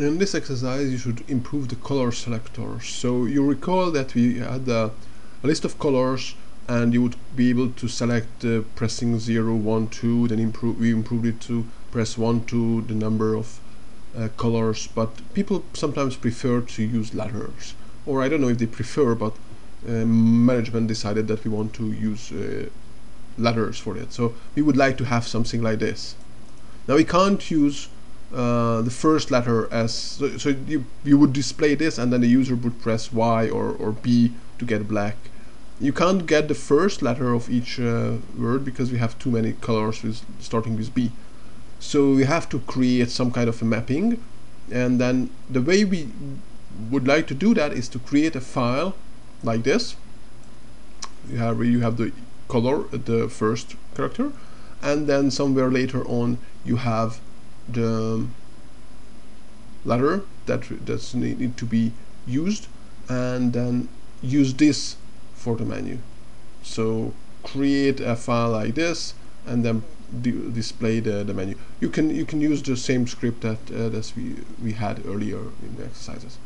In this exercise, you should improve the color selector. So you recall that we had a, a list of colors and you would be able to select uh, pressing 0, 1, 2, then improve, we improved it to press 1, 2, the number of uh, colors, but people sometimes prefer to use letters. Or I don't know if they prefer, but uh, management decided that we want to use uh, letters for it. So we would like to have something like this. Now we can't use uh, the first letter as so, so, you you would display this and then the user would press Y or, or B to get black. You can't get the first letter of each uh, word because we have too many colors with starting with B. So we have to create some kind of a mapping and then the way we would like to do that is to create a file like this. You have you have the color the first character and then somewhere later on you have the letter that that's need to be used and then use this for the menu. So create a file like this and then display the, the menu. You can you can use the same script that uh, that we we had earlier in the exercises